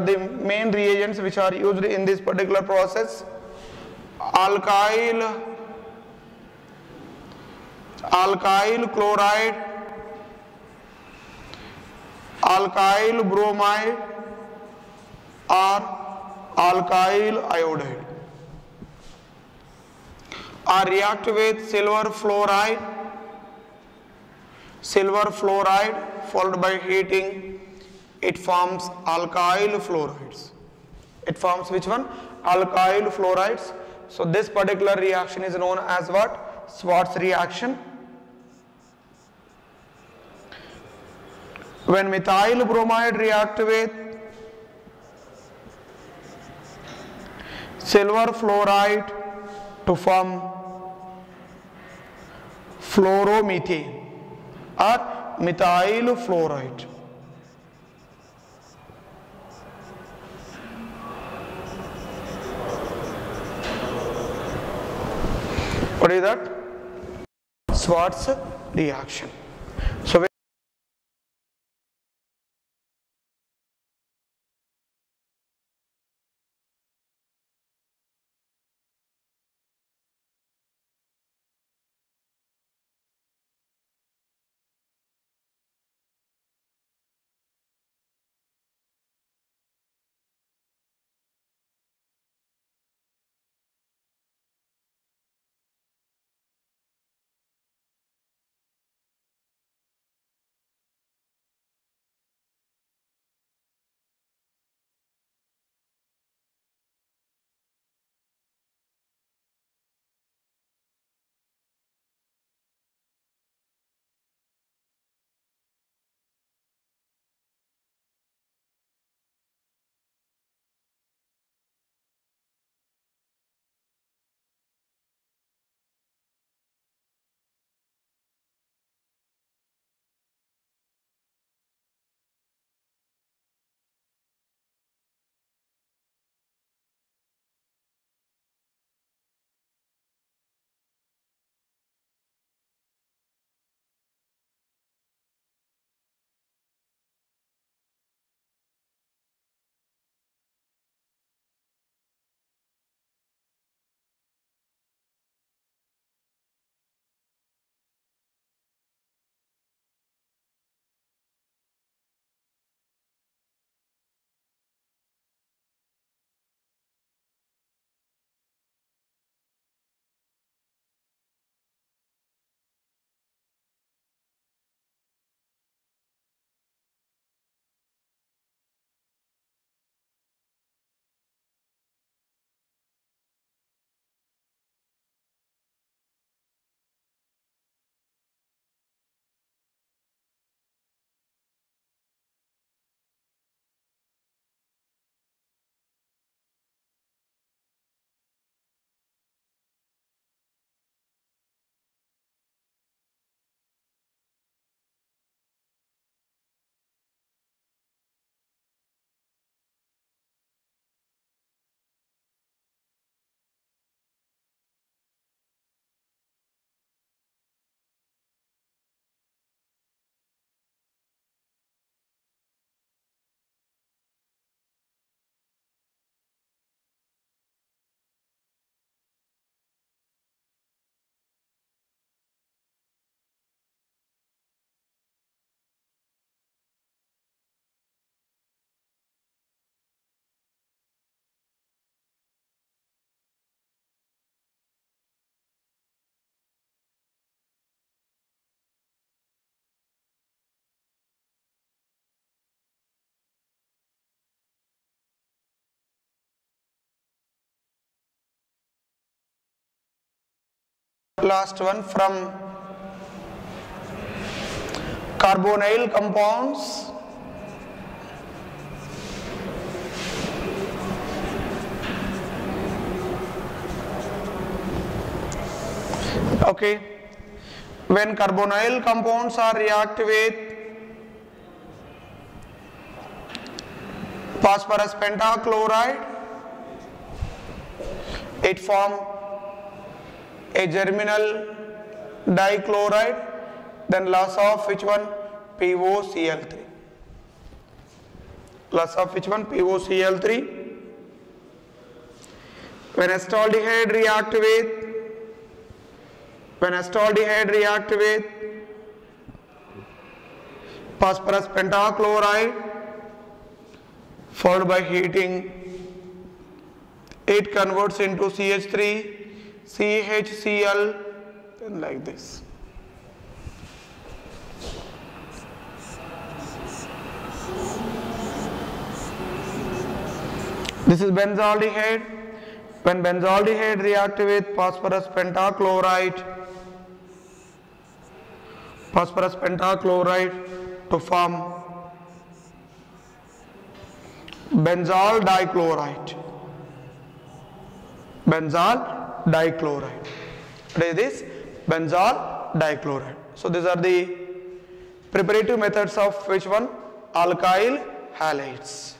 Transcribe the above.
the main reagents which are used in this particular process alkyl alkyl chloride alkyl bromide or alkyl iodide or react with silver fluoride silver fluoride followed by heating it forms alkyl fluorides. It forms which one? Alkyl fluorides. So this particular reaction is known as what? Swarts reaction. When methyl bromide react with silver fluoride to form fluoromethane or methyl fluoride what is that Schwartz reaction last one from carbonyl compounds. Okay. When carbonyl compounds are react with phosphorus pentachloride it form a germinal dichloride then loss of which one POCl3 loss of which one POCl3 when acetaldehyde react with when acetaldehyde react with phosphorus pentachloride followed by heating it converts into CH3 CHCl then like this This is benzaldehyde. When benzaldehyde react with phosphorus pentachloride, phosphorus pentachloride to form benzal dichloride. Benzal dichloride. What is this? Benzal dichloride. So these are the preparative methods of which one? Alkyl halides.